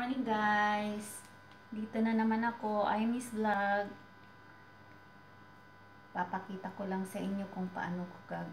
Morning guys! Dito na naman ako, I miss vlog. Papakita ko lang sa inyo kung paano ko gag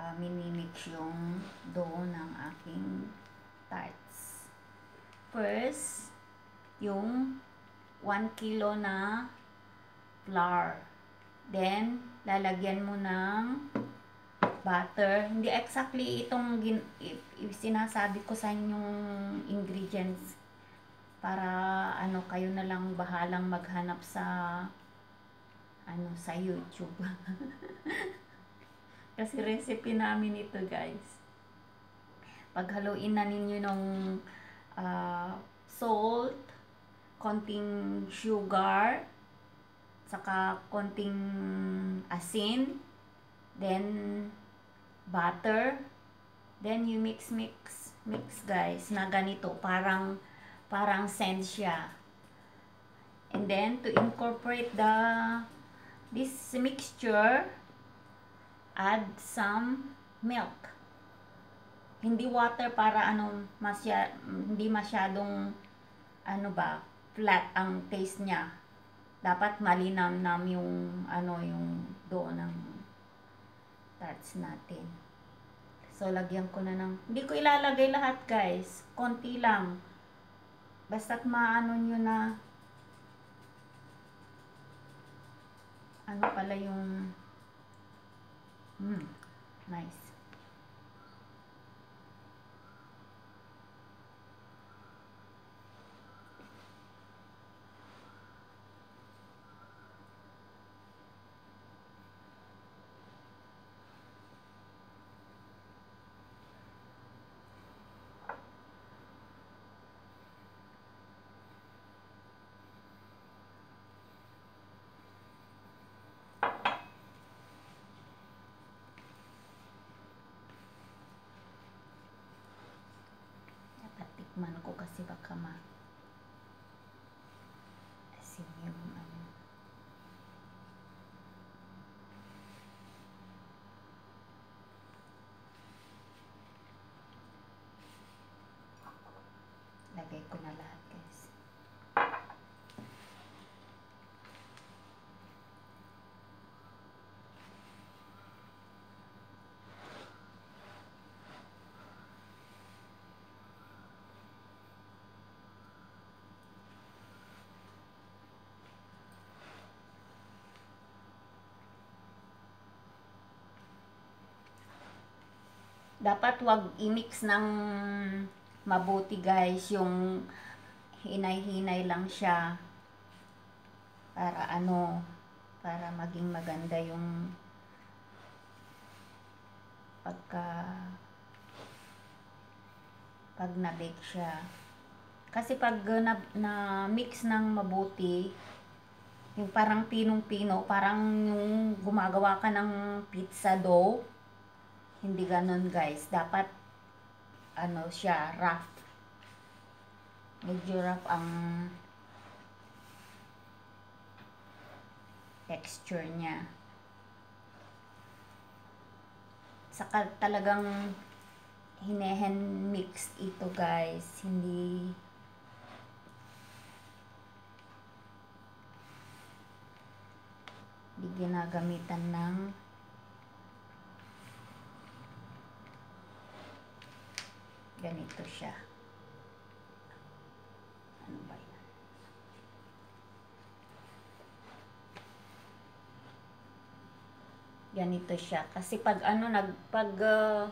uh, minimix yung dough ng aking tarts. First, yung 1 kilo na flour. Then, lalagyan mo ng butter. Hindi exactly itong gin, sinasabi ko sa inyong ingredients para ano kayo na lang bahalang maghanap sa ano sa YouTube. Kasi recipe namin ito, guys. Paghaluin na ninyo ng uh, salt, konting sugar, saka konting asin, then butter. Then you mix mix mix guys na ganito parang parang sand siya. And then to incorporate the this mixture add some milk. Hindi water para ano masya, hindi masyadong ano ba flat ang taste niya. Dapat malinam-nam yung ano yung do ng tarts natin. So, lagyan ko na ng, hindi ko ilalagay lahat guys. Konti lang. Basta't maano nyo na, ano pala yung, hmm, nice. Tikman ko kasi baka ma asin yung ano. Lagay ko na lahat guys. Dapat wag i-mix ng mabuti guys. Yung hinay-hinay lang siya para ano para maging maganda yung pagka pag na-bake siya. Kasi pag na, na mix ng mabuti yung parang pinong-pino parang yung gumagawa ka ng pizza dough hindi ganun guys. Dapat ano siya, rough. Medyo rough ang texture niya. Saka talagang hinehen mixed ito guys. Hindi hindi ginagamitan ng ganito siya. Ano ba yan? Ganito siya. Kasi pag ano, nag, pag, uh,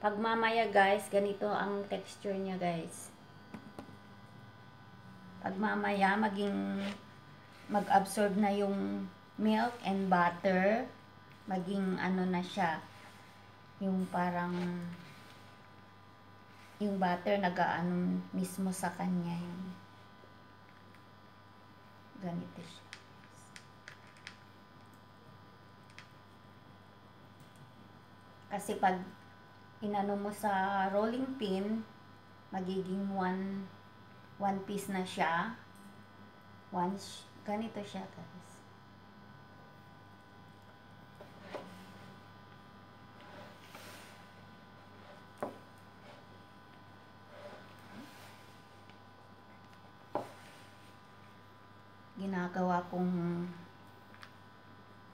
pag mamaya guys, ganito ang texture niya guys. Pag mamaya, maging, mag-absorb na yung milk and butter, maging ano na siya, yung parang yung butter nagaano mismo sa kanya yung ganito siya. Kasi pag inano mo sa rolling pin, magiging one one piece na siya. One, ganito siya guys. Ginagawa kong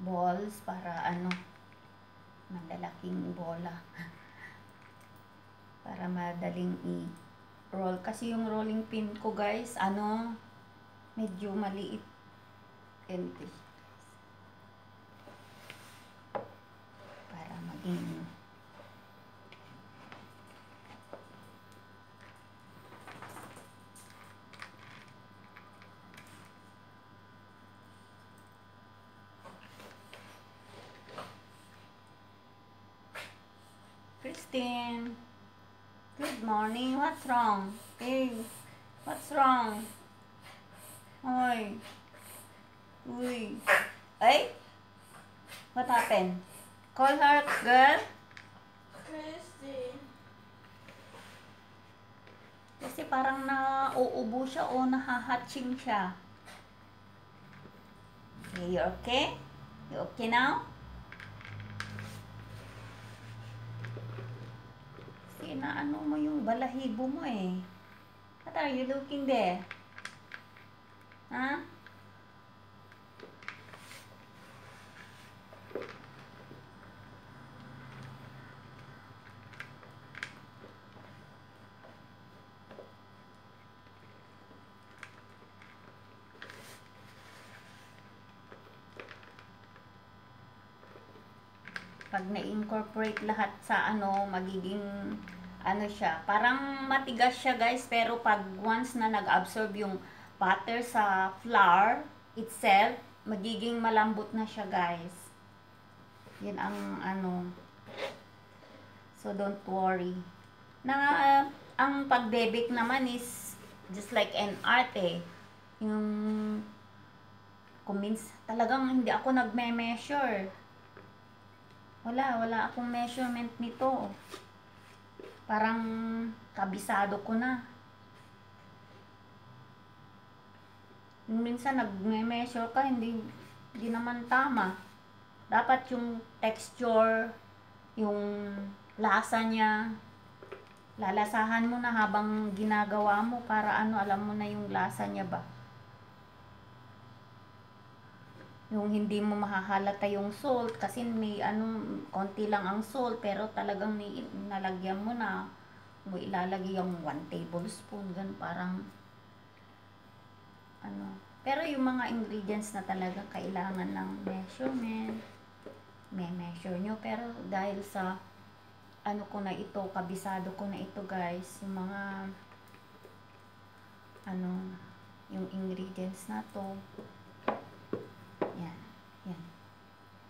balls para ano madalaking bola. Para madaling i-roll. Kasi yung rolling pin ko guys ano medyo maliit. Empty. Para maging Christine. Good morning. What's wrong? Hey, what's wrong? Oy. Uy. Ay? What happened? Call her, girl. Christine. Kasi parang nauubo siya o nahahatching siya. Okay, you okay? You okay now? Inaano mo yung balahibo mo eh. What are you looking there? Huh? pag na-incorporate lahat sa ano, magiging ano siya, parang matigas siya guys, pero pag once na nag-absorb yung butter sa flour itself, magiging malambot na siya guys. Yan ang ano. So don't worry. Na uh, ang pag-bebek naman is just like an art eh. Yung kumins talagang hindi ako nagme-measure. Wala, wala akong measurement nito parang kabisado ko na. Minsan nag-measure ka, hindi, hindi naman tama. Dapat yung texture, yung lasa niya, lalasahan mo na habang ginagawa mo para ano, alam mo na yung lasa niya ba. Yung hindi mo mahahalata yung salt kasi may ano konti lang ang salt pero talagang may nalagyan mo na mo ilalagay yung 1 tablespoon gan parang ano. Pero yung mga ingredients na talaga kailangan ng measurement may measure nyo. Pero dahil sa ano ko na ito kabisado ko na ito guys yung mga ano yung ingredients na to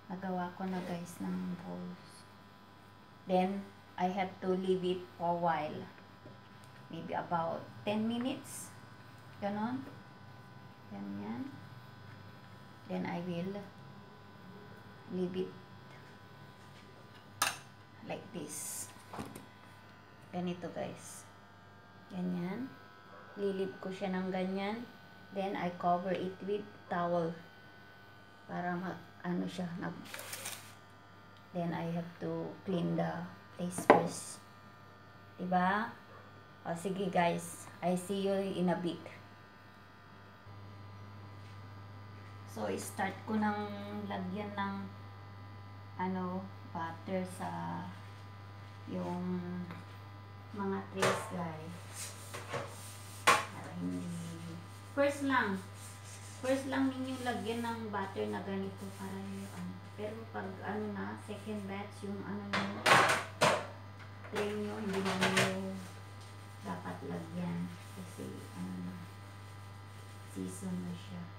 nagawa ko na guys ng balls. Then, I have to leave it for a while. Maybe about 10 minutes. Ganon. Ganyan. Then, I will leave it like this. Ganito guys. Ganyan. Lilip ko siya ng ganyan. Then, I cover it with towel para ano siya, nag, then I have to clean the place first. Diba? O, sige guys, I see you in a bit. So, start ko ng lagyan ng ano, butter sa yung mga trays guys. First lang, First lang ninyo lagyan ng butter na ganito para yung ano. Pero pag ano na, second batch yung ano nyo, tray nyo, hindi na nyo dapat lagyan. Kasi ano na, season na siya.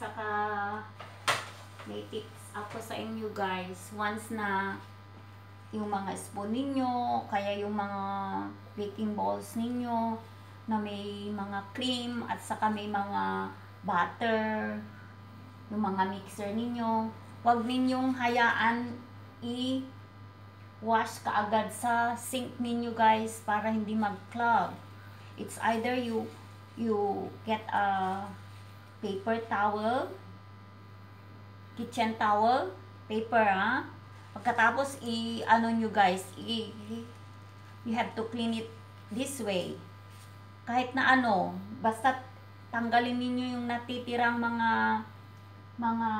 Saka may tips ako sa inyo guys. Once na yung mga spoon ninyo, kaya yung mga baking balls ninyo na may mga cream at saka may mga butter yung mga mixer ninyo. Huwag ninyong hayaan i wash kaagad sa sink ninyo guys para hindi mag-clog. It's either you you get a paper towel, kitchen towel, paper ha. Pagkatapos i ano nyo guys, i, you have to clean it this way. Kahit na ano, basta tanggalin ninyo yung natitirang mga mga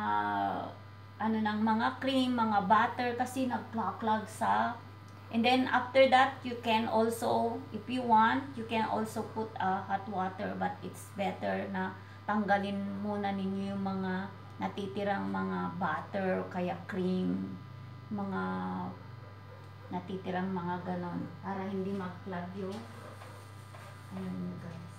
ano ng mga cream, mga butter kasi nag-clog sa And then after that, you can also, if you want, you can also put uh, hot water but it's better na tanggalin muna ninyo yung mga natitirang mga butter o kaya cream, mga natitirang mga ganon para hindi mag-clog yung ano nyo guys.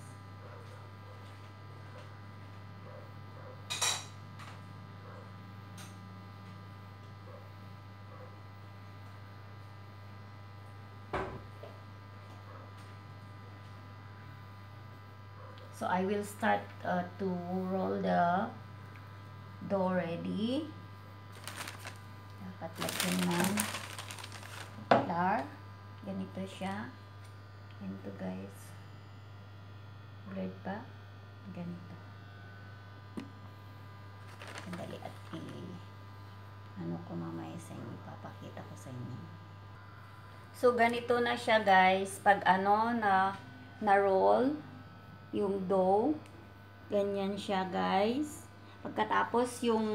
So I will start uh, to roll the dough ready. Dapat lagyan ng flour. Ganito siya. Ganito guys. Bread pa. Ganito. Sandali at i ano ko mamaya sa inyo. Papakita ko sa inyo. So ganito na siya guys. Pag ano na na roll yung dough. Ganyan siya, guys. Pagkatapos yung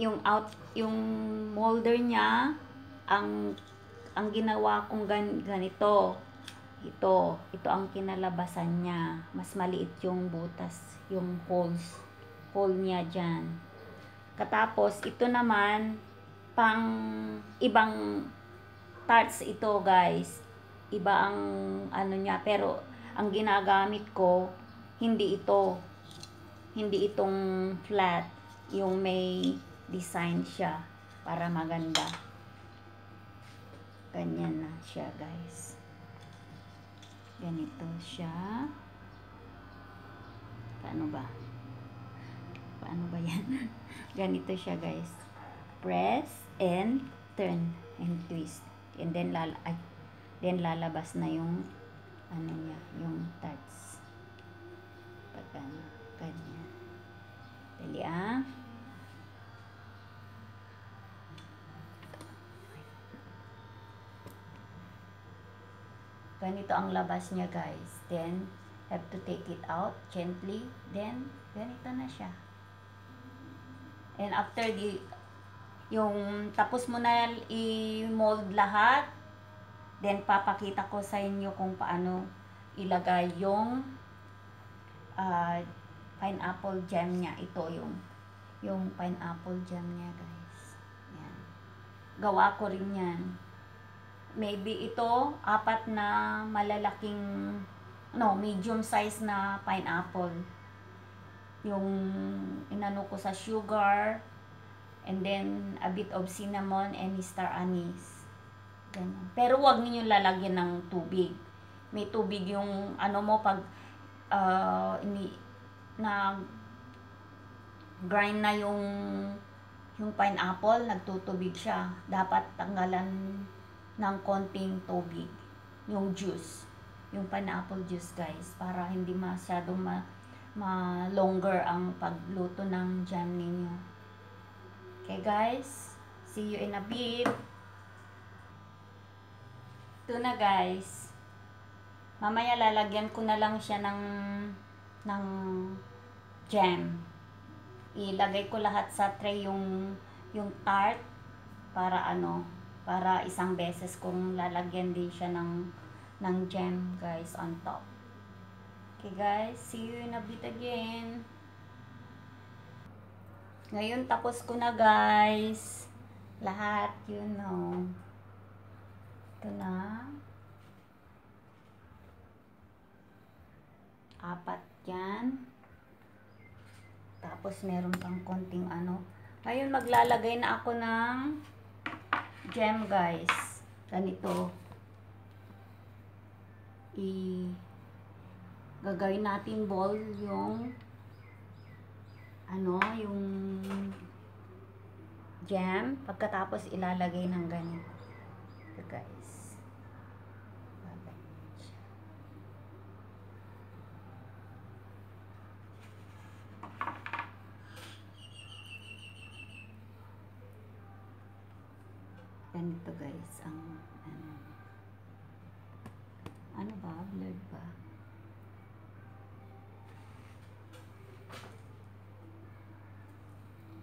yung out yung molder niya ang ang ginawa kong gan, ganito. Ito, ito ang kinalabasan niya. Mas maliit yung butas, yung holes, hole niya diyan. Katapos ito naman pang ibang parts ito, guys. Iba ang ano niya, pero ang ginagamit ko, hindi ito. Hindi itong flat. Yung may design siya para maganda. Ganyan na siya, guys. Ganito siya. Paano ba? Paano ba yan? Ganito siya, guys. Press and turn and twist. And then, lala ay, then lalabas na yung ano niya, yung tarts. Pag ano, ganyan. Dali ah. Ganito ang labas niya guys. Then, have to take it out gently. Then, ganito na siya. And after the, yung tapos mo na i-mold lahat, Then, papakita ko sa inyo kung paano ilagay yung uh, pineapple jam niya. Ito yung yung pineapple jam niya, guys. Yan. Gawa ko rin yan. Maybe ito, apat na malalaking, no, medium size na pineapple. Yung inano ko sa sugar, and then a bit of cinnamon and star anise. Ganyan. Pero wag niyo lalagyan ng tubig. May tubig yung ano mo pag uh, ini na grind na yung yung pineapple, nagtutubig siya. Dapat tanggalan ng konting tubig. Yung juice. Yung pineapple juice, guys. Para hindi masyadong ma, ma longer ang pagluto ng jam ninyo. Okay, guys. See you in a bit. Ito na guys. Mamaya lalagyan ko na lang siya ng ng jam. Ilagay ko lahat sa tray yung yung tart para ano, para isang beses kong lalagyan din siya ng ng jam guys on top. Okay guys, see you in a bit again. Ngayon tapos ko na guys. Lahat, you know. Ito na. Apat yan. Tapos meron pang konting ano. Ngayon maglalagay na ako ng gem guys. Ganito. I gagawin natin ball yung ano, yung jam. Pagkatapos ilalagay ng ganito. Ito guys. Gaganyan siya. Ganito guys ang ano. Ano ba? Blurred ba?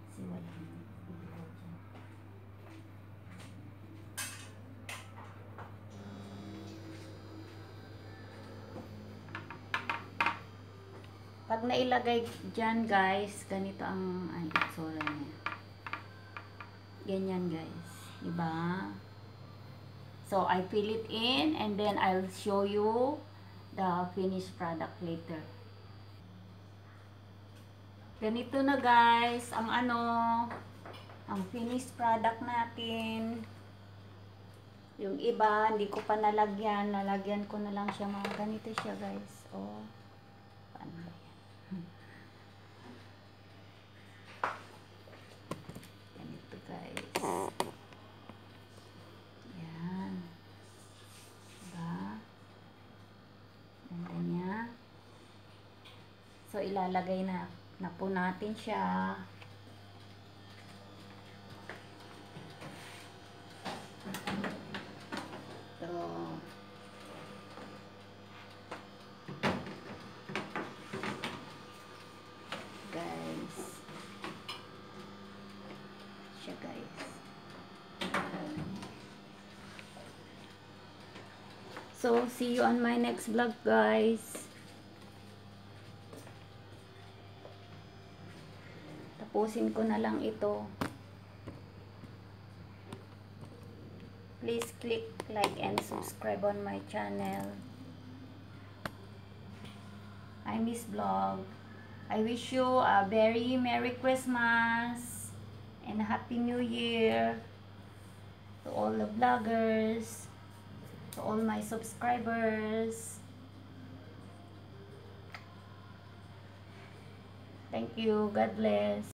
Kasi walang ilaw dyan. Pag nailagay dyan guys, ganito ang ay, itsura niya. Ganyan guys. Diba? So, I fill it in and then I'll show you the finished product later. Ganito na guys, ang ano, ang finished product natin. Yung iba, hindi ko pa nalagyan. Nalagyan ko na lang siya mga ganito siya guys. Oh. Paano ba yan? Ganito guys. Yan. Diba? Ganda niya. So, ilalagay na, na po natin siya. So, guys. Siya guys. So, see you on my next vlog, guys. Tapusin ko na lang ito. Please click like and subscribe on my channel. I miss vlog. I wish you a very Merry Christmas and Happy New Year to all the vloggers to all my subscribers. Thank you. God bless.